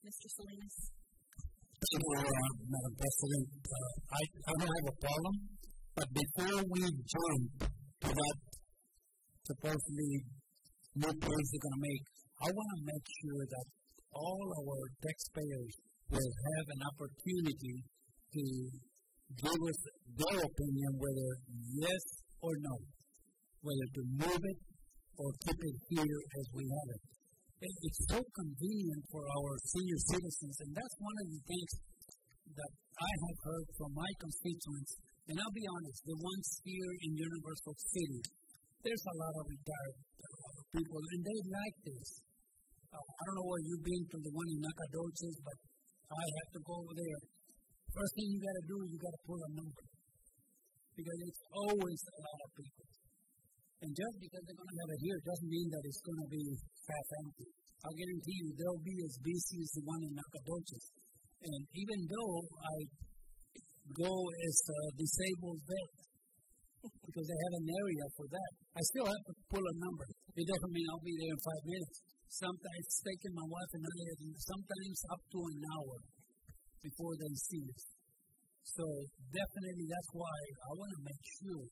S1: Mr. Salinas.
S6: Madam President, uh, I, I don't have a problem, but before we jump to that supposedly new place they're going to make, I want to make sure that all our taxpayers will have an opportunity to give us their opinion whether yes or no, whether to move it or keep it here as we have it. It's so convenient for our senior citizens, and that's one of the things that I have heard from my constituents. And I'll be honest, the ones here in Universal City, there's a lot of retired people, and they like this. Uh, I don't know where you've been to the one in Nacogdoches, but I have to go over there. First thing you got to do is you got to pull a number because it's always a lot of people. And just because they're going to have it here doesn't mean that it's going to be half empty. I'll guarantee you they'll be as busy as the one in Nacogdoches. And even though I go as a disabled vet, because they have an area for that, I still have to pull a number. It doesn't mean I'll be there in five minutes sometimes it's taking my wife and I, sometimes up to an hour before they see us. So definitely that's why I want to make sure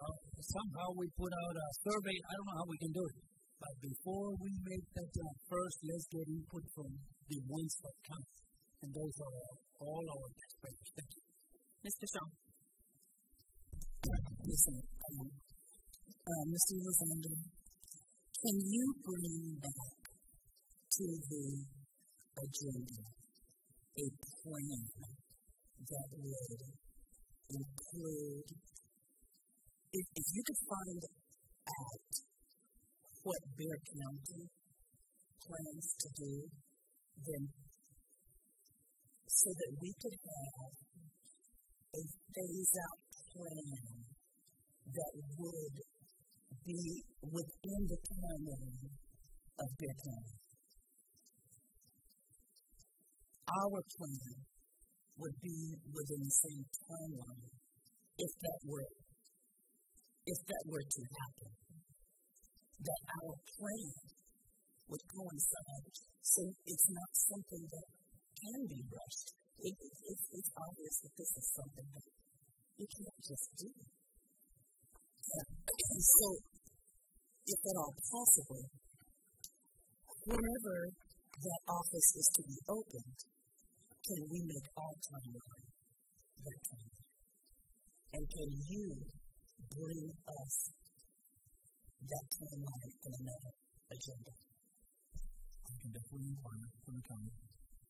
S6: uh, somehow we put out a survey. I don't know how we can do it, but before we make that jump, first let's get input from the ones that count, and those are all our taxpayers. Thank you.
S1: Mr. Shaw.
S3: Listen, um, uh, Mr. Elizondo, can you bring back to the agenda a plan that would include, if, if you could find out what Bexar County plans to do, then so that we could have a phase out plan that would be within the timeline of their plan. Our plan would be within the same timeline if that were if that were to happen. That our plan would coincide. So it's not something that can be rushed. It, it, it's, it's obvious that this is something that you can't just do. And so, if at all possible, whenever that office is to be opened, can we make our timeline that time? And can you bring us that timeline in another agenda?
S4: I can definitely inquire from the county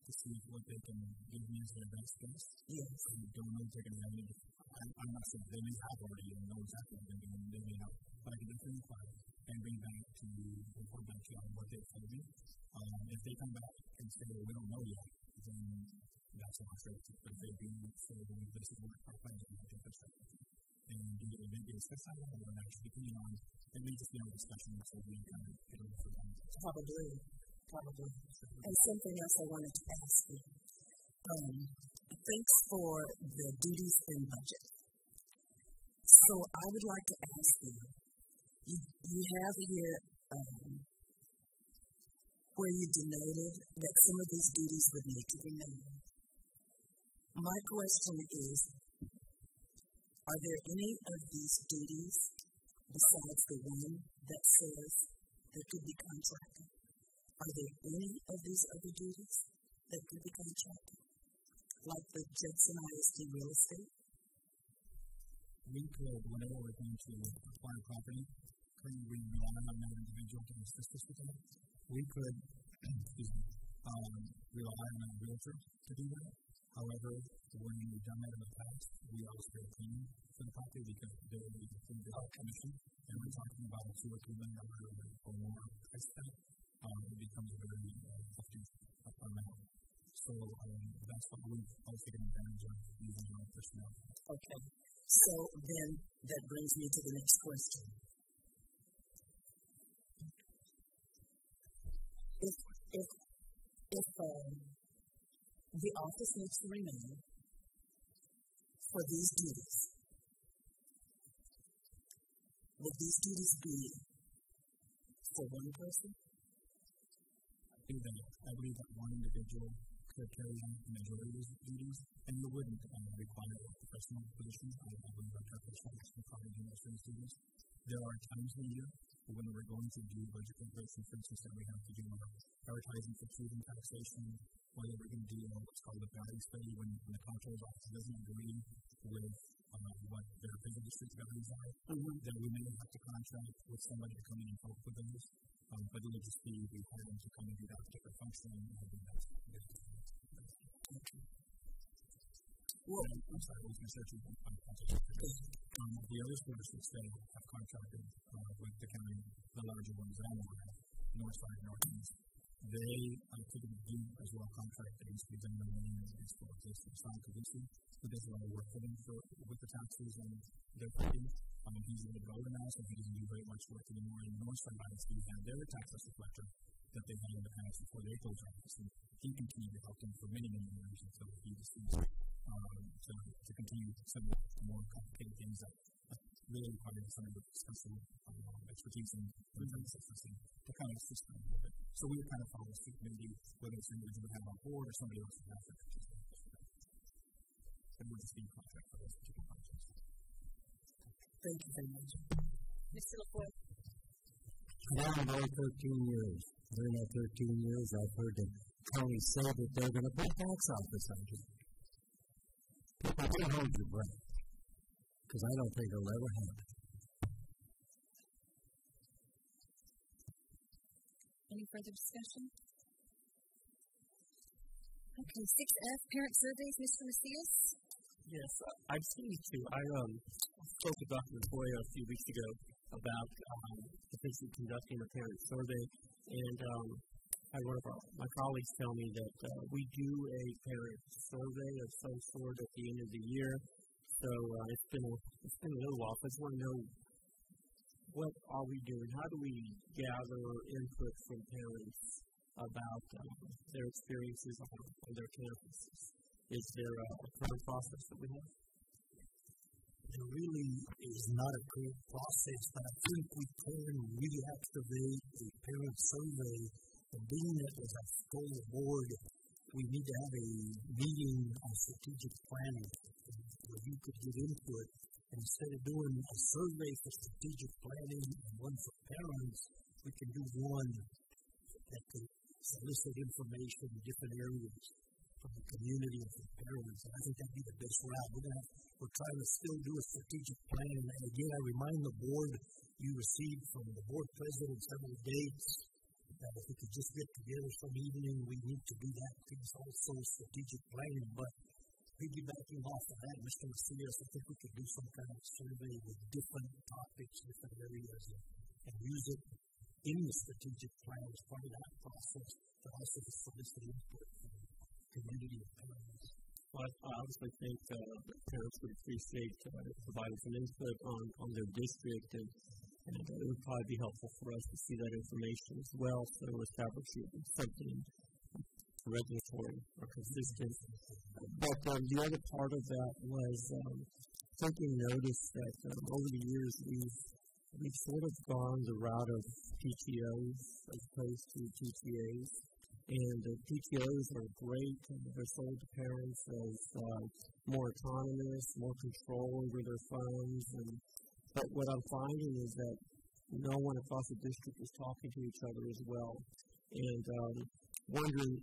S4: to see what they can give me as their best guess.
S3: Yes.
S4: I don't know if they're going to have any. I'm not sure. They may have already and know exactly what they're doing. They may have. But I can definitely inquire and bring back to report back to you on what they've told. Um, if they come back and say, we don't know yet, then that's an alternative. But if they do say, this is what our plan is, I think that's right. And actually depending on, discussion we get over for them.
S3: Probably probably. And something else I wanted to ask you. Um, thanks for the duties and budget. So I would like to ask you, you, you have here um, where you denoted that some of these duties would need to be made. My question is, are there any of these duties besides the one that says there could be contracting? Are there any of these other duties that could be contracted? Like the Judson ISD real estate?
S4: We could, whenever we're going to acquire property, currently we rely on another individual to assist us with that. We could, <clears throat> excuse me, um, rely on a realtor to do that. However, when we've done that in the past, we always get a premium the because they commission, and we're talking about a two or three million dollar or more price tag, um, it becomes very uh, amount. So um, that's what we've also taken advantage of using our personnel.
S3: Okay. So then that brings me to the next question. If if if um, the office needs to remain for these duties, would these duties be for one person?
S4: I think that I believe that one individual could carry on the majority of these duties, and you wouldn't uh, require a professional position. I, I believe that our professionals can probably do most of these duties. There are times in the year when we're going to do budget preparation, for instance, that we have to do our advertising for food and taxation, whether we're going to do what's called a value study when, when the comptroller's office doesn't agree with uh, what their district values are, mm-hmm. then we may have to contract with somebody to come in and help with those. Um, but it would just be we hire them to come and do that particular function and do that. Well, I'm sorry, I was going to say um, the other services that have contracted uh, with the county, the larger ones, Elmore, North Side, Northeast, they uh, typically do as well contract agencies and their name is for this Sam Kavusi, who does a lot of work for them for, with the taxes and their funding. Um, he's in the governor now, so he doesn't do very much work anymore. And most of Northside ISD have their tax reflector that they had in the past before they closed office. And he continued to help them for many, many years until he deceased um, to, to continue some more complicated things that really require some of the special um, expertise in forensic systems to kind of assist them a little bit. So we would kind of follow suit, maybe whether it's an individual we have on board or somebody else who has that expertise. And we're just being contract for those particular projects.
S3: Thank you very much. Mr. LaFoy.
S5: I've been 13 years. During that 13 years, I've heard the county say that they're going to put tax office on it. People don't hold your breath because I don't think it'll ever happen.
S1: Any further discussion? Okay, 6F, parent surveys, Mr. Macias?
S7: Yes, I've seen these too. I um, spoke to Dr. Montoya a few weeks ago about um, potentially conducting a parent survey, and um, I had one of our, my colleagues tell me that uh, we do a parent survey of some sort at the end of the year. So uh, it's been a, it's been a little while. I just want to know what are we doing? How do we gather input from parents about um, their experiences on, on their campuses? Is there a, a current process that we have?
S5: There really is not a clear process, but I think we can reactivate a parent survey. And being that as a full board, we need to have a meeting on strategic planning where you could get into input instead of doing a survey for strategic planning and one for parents, we can do one that can solicit information in different areas from the community and from parents. And I think that'd be the best route. We're we're trying to still do a strategic plan. And again, I remind the board you received from the board president several dates that if we could just get together some evening, we need to do that piece also strategic planning. But piggybacking off of that, Mr. Macias, I think we could do some kind of survey with different topics, different areas, and, and use it in the strategic plan as part of that process, but also to solicit input from the community and parents.
S7: Well, I obviously think uh, parents would appreciate uh, providing some input on, on their district, and, and uh, it would probably be helpful for us to see that information as well, so establish something regulatory or consistent. But um, the other part of that was um, taking notice that um, over the years we've we've sort of gone the route of PTOs as opposed to PTAs. And the PTOs are great. They're sold to parents as uh, more autonomous, more control over their funds. And, but what I'm finding is that no one across the district is talking to each other as well. And um, wondering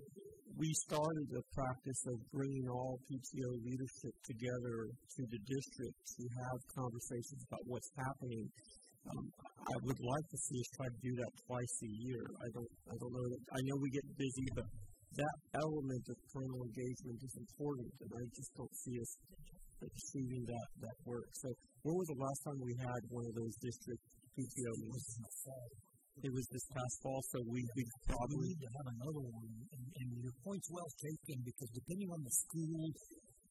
S7: we started the practice of bringing all PTO leadership together to the district to have conversations about what's happening. Um, I would like to see us try to do that twice a year. I don't, I don't know. That, I know we get busy, but that element of parental engagement is important, and I just don't see us achieving that that work. So when was the last time we had one of those district PTO meetings? It was this past fall, so we, we probably
S5: need to have another one. Your point's well taken because depending on the school,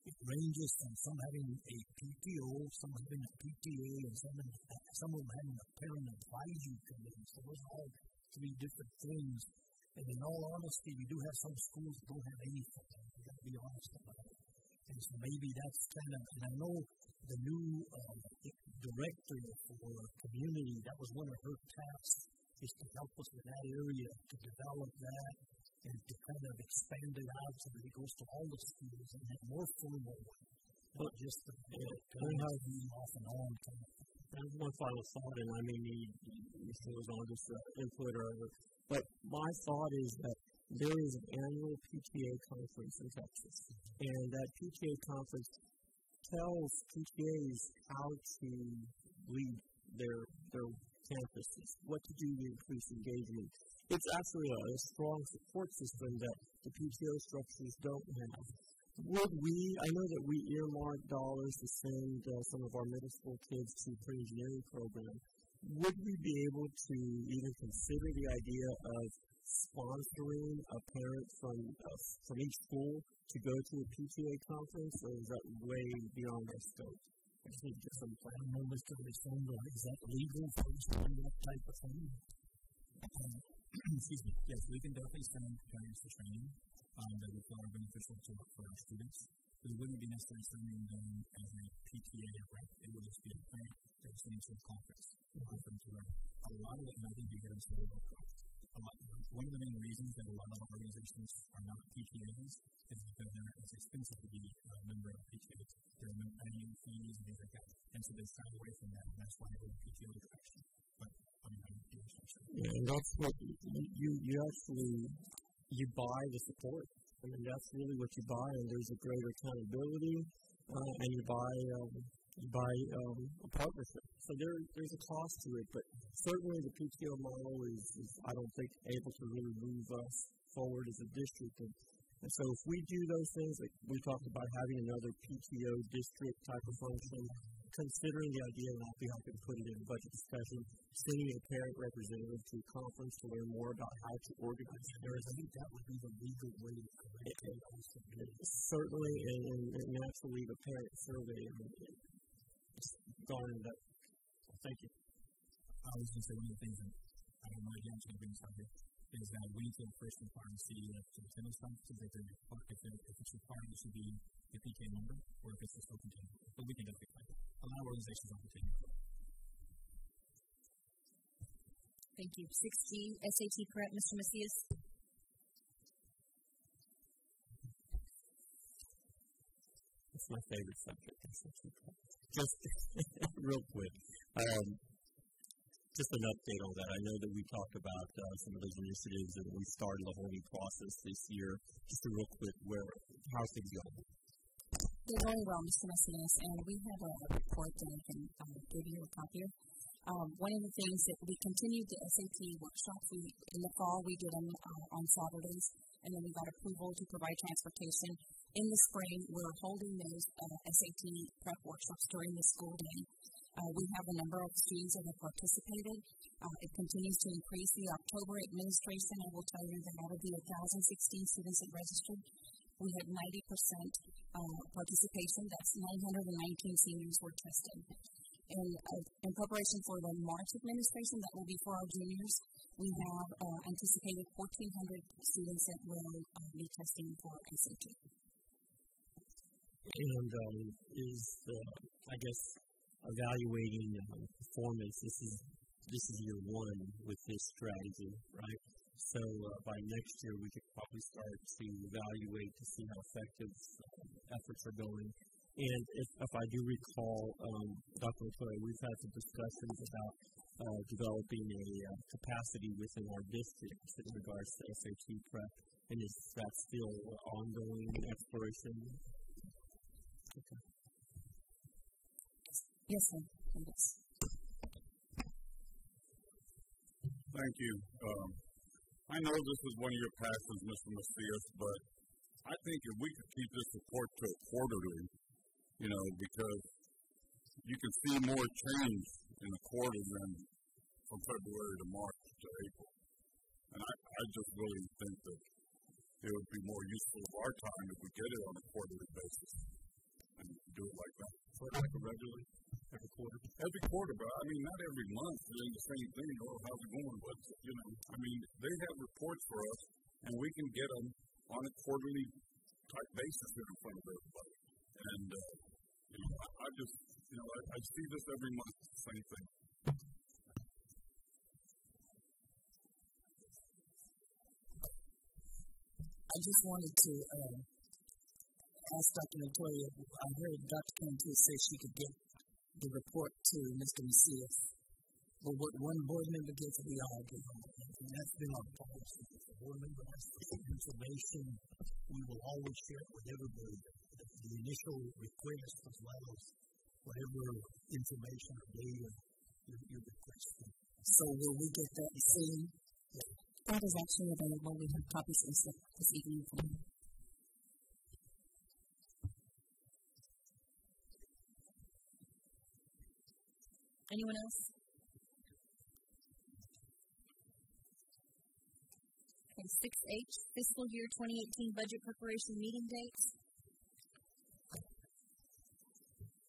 S5: it ranges from some having a PTO, some having a PTA, and some, some of them having a parent advisory committee. So those are all three different things. And in all honesty, we do have some schools that don't have anything. We got to be honest about it. And so maybe that's kind of, and I know the new um, director for community, that was one of her tasks is to help us with that area, to develop that, and to kind of expand it out so that it goes to all the schools and have more formal not just the kind of off and on kind of
S7: That's one final thought, and I mean, you, you was on just uh, input or but my thought is that there is an annual PTA conference in Texas, and that PTA conference tells PTAs how to lead their their campuses, what to do to increase engagement. It's actually a, a strong support system that the PTO structures don't have. Would we, I know that we earmark dollars to send uh, some of our middle school kids to the pre-engineering program. Would we be able to even consider the idea of sponsoring a parent from uh, from each school to go to a PTA conference, or is that way beyond our scope? I just need to get some
S5: I don't know, Mr. Elizondo, is that legal for us to do that type of thing?
S4: Um, excuse me. Yes, we can definitely send parents to training um, that we feel beneficial to for our students. We wouldn't be necessarily sending them as a PTA rep. It would just be a parent that was sending to a conference for them to learn. A lot of it, and I think you get into the a lot, one of the main reasons that a lot of organizations are not PTAs is because they're, it's expensive to be a member of PTAs. There are annual fees and things like that. And so they shy away from that, and that's why they go to PTO direction. But
S7: and that's what you you actually you buy the support. I mean, that's really what you buy, and there's a greater accountability, uh, and you buy um, by um, a partnership. So there, there's a cost to it, but certainly the PTO model is, is, I don't think, able to really move us forward as a district. And, and so if we do those things, like we talked about having another PTO district type of function, considering the idea, and I'll be put it in budget discussion, sending a parent representative to a conference to learn more about how to organize
S5: parents. I think that would be the legal way to correct
S7: it. Certainly, and, and, and naturally, the parent survey. I mean, garnered that. Thank you.
S4: I was going to say one of the things that I don't know again, to bring this out here, is that we to first require the CEO to attend those conferences if, they're, if, if it's required, it should be a PK member, or if it's a still continuing. But we can definitely find it. A lot of organizations are continuing.
S1: Thank you. 16, SAT prep, Mr. Macias.
S7: It's my favorite subject. Just <laughs> real quick, um, just an update on that. I know that we talked about uh, some of those initiatives and we started the whole new process this year. Just a real quick, where how's things going?
S10: They're going well, Mr. Macias, and we have a report that I can um, give you a copy of. Um, one of the things that we continued the SAT workshops. We, in the fall, we did them uh, on Saturdays, and then we got approval to provide transportation. In the spring, we're holding those uh, SAT prep workshops during the school day. Uh, we have a number of students that have participated. Uh, it continues to increase. The October administration, I will tell you that out of the 1,016 students that registered, we had 90% uh, participation. That's 919 seniors were tested. And uh, in preparation for the March administration, that will be for our juniors, we have uh, anticipated 1,400 students that will uh, be testing for SAT.
S7: And um, is, I guess, evaluating um, performance. This is this is year one with this strategy, right? So uh, by next year, we could probably start to evaluate to see how effective uh, efforts are going and if, if I do recall, um, Dr. McClure, we've had some discussions about uh, developing a uh, capacity within our district in regards to SAT prep. And is that still ongoing exploration?
S10: Okay. Yes, sir. Yes.
S8: Thank you. Um, I know this is one of your passions, Mr. Macias, but I think if we could keep this report to quarterly, you know, because you can see more change in a quarter than from February to March to April. And I, I just really think that it would be more useful of our time if we get it on a quarterly basis and do it like that.
S9: So like regularly, every quarter?
S8: Every quarter, but I mean, not every month doing the same thing. Oh, how's it going? But, you know, I mean, they have reports for us, and we can get them on a quarterly type basis here in front of everybody. And, uh, you know, I, I just, you know, I, I see this every month, same thing.
S3: I just wanted to um, ask Dr. Montoya. I heard Dr. Cantu say she could get the report to Mr. Macias. But what one board member gets, we all get.
S5: And that's been our policy. If the board member has information, we will always share it with everybody. The, the initial request as well as whatever information or data you're, requesting.
S3: So will we get that soon?
S5: Yeah.
S10: That is actually available. We have copies of this, this evening for you. Anyone else? Okay, 6H, fiscal year 2018 budget preparation meeting dates.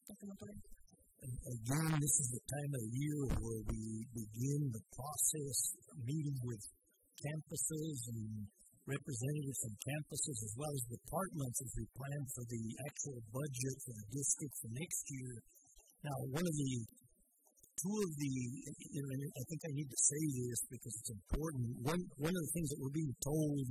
S5: Again, this is the time of the year where we begin the process meeting with campuses and representatives from campuses as well as departments as we plan for the actual budget for the district for next year. Now, one of the two of the, you know, I think I need to say this because it's important. One, one of the things that we're being told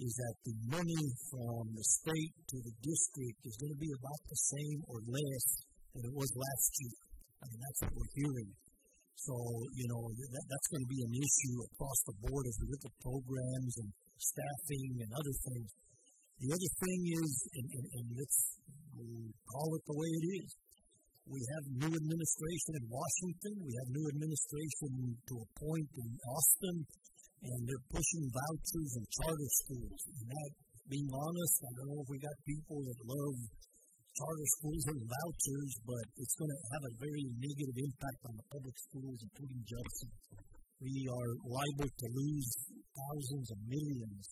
S5: is that the money from the state to the district is going to be about the same or less than it was last year. I mean, that's what we're hearing. So, you know, that, that's going to be an issue across the board as we look at programs and staffing and other things. The other thing is, and, and, and let's call it the way it is, we have new administration in Washington. We have new administration to appoint in Austin, and they're pushing vouchers and charter schools. And that, being honest, I don't know if we got people that love charter schools and vouchers, but it's going to have a very negative impact on the public schools, including Judson. We are liable to lose thousands of millions,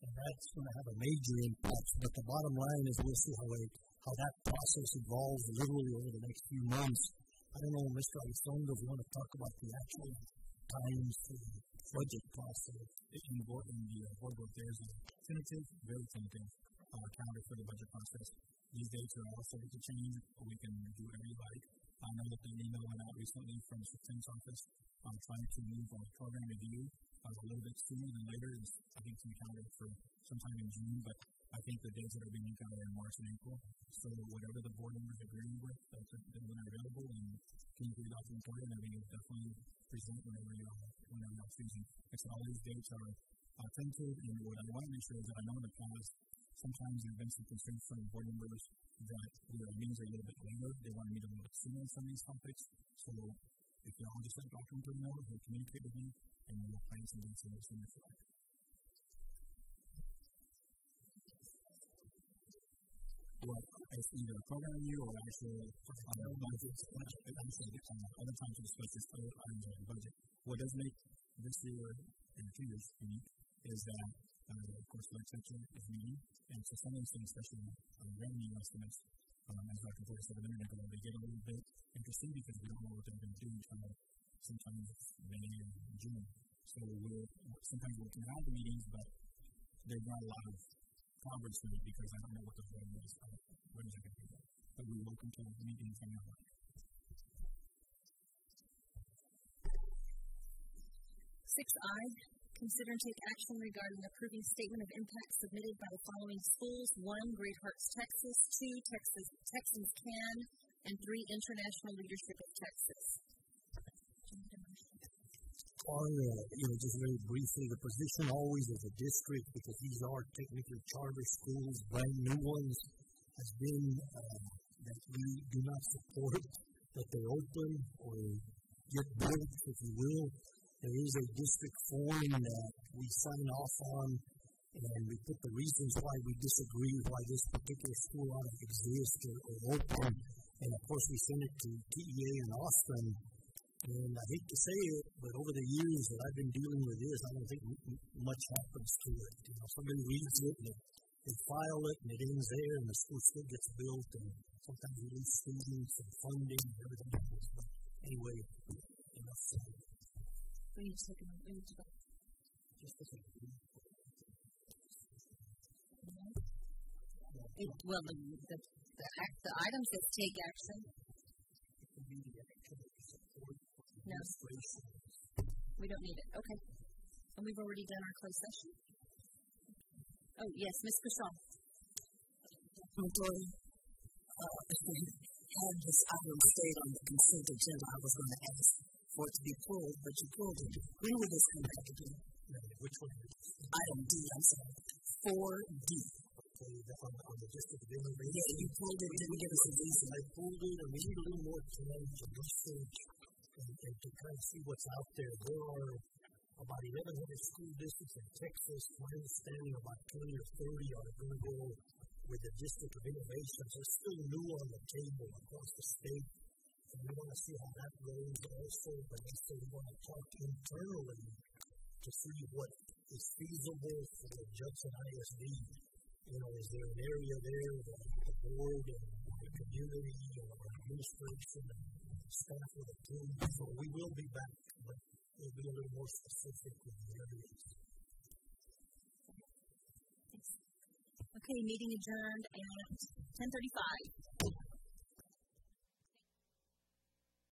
S5: and that's going to have a major impact. But the bottom line is we'll see how, it, how that process evolves literally over the next few months. I don't know, Mr. Elizondo, if you want to talk about the actual times for the budget process.
S4: In, board, in the uh, board book, there's a tentative, very tentative uh, calendar for the budget process. These dates are all subject to change, we can do whatever you like. I know that the email went out recently from the superintendent's office um, trying to move on program review uh, a little bit sooner than later. I think it's in calendar for sometime in June, but I think the dates that are being counted are March and April. So whatever the board members agree with, that's when they're available and you read off the employer, and I think it's definitely present whenever you're, whenever you're choosing. Like all these dates are uh, tentative, and what I want to make sure is that I know in the past sometimes there have been some concerns from board members that their meetings are a little bit later. They want to meet a little bit sooner on some of these topics. So if you all just let Dr. Montoya know, he'll communicate with me and we'll plan some dates in the sooner you. Well, it's either a program review or actual um, budget. Actually, um, other times we discuss this other items the budget. What does make this year and two years unique is that uh, of course, the legislature is meeting, and so some of these things, especially uh, revenue estimates, um, as Dr. Porter said a minute ago, they get a little bit interesting because we don't know what they're going to do until sometimes May or June. So we'll, sometimes we can the meetings, but there's not a lot of because I don't know what the are, what is it going to be. But we on that.
S1: Six I, consider and take action regarding approving statement of impact submitted by the following schools. One, Great Hearts, Texas. Two, Texas, Texans Can. And three, International Leadership of Texas.
S5: Our, uh, you know, just very briefly, the position always of the district, because these are technically charter schools, brand new ones, has been uh, that we do not support that they open or get built, if you will. There is a district form that we sign off on, and we put the reasons why we disagree, why this particular school ought to exist or, or open. And of course, we sent it to TEA in Austin. And I hate to say it, but over the years that I've been dealing with this, I don't think much happens to it. You know, somebody reads it and they file it and it ends there, and the school still gets built, and sometimes we lose students and funding and everything else. But anyway, enough said.
S10: We need to take a we need to go.
S5: Just a second.
S10: It, well, the, the, the, the items that take action. No. We don't need it. Okay. And we've already done our closed session. Oh, yes, Ms. Cristal.
S3: Lori, uh, had this item stayed on the consent agenda, I was going to ask for it to be pulled, but you pulled it. When will this come back again?
S5: Which one?
S3: Item D, I'm sorry. Four D.
S5: Okay, the, on, the, on the district of innovation.
S3: Yeah, you pulled it, didn't give us a reason.
S5: I pulled it, and we need a little more time to research and, and to kind of see what's out there. There are about 1,100 school districts in Texas. My understanding about 20 or 30 are going to go with the district of innovation. So it's still new on the table across the state. And we want to see how that goes also, but also we want to talk internally to see what is feasible for Judson ISD. You know, is there an area there that the board and the community and our administration and staff will approve? So we will be back, but we'll be a little more specific with the areas.
S10: Okay, meeting adjourned at ten thirty-five.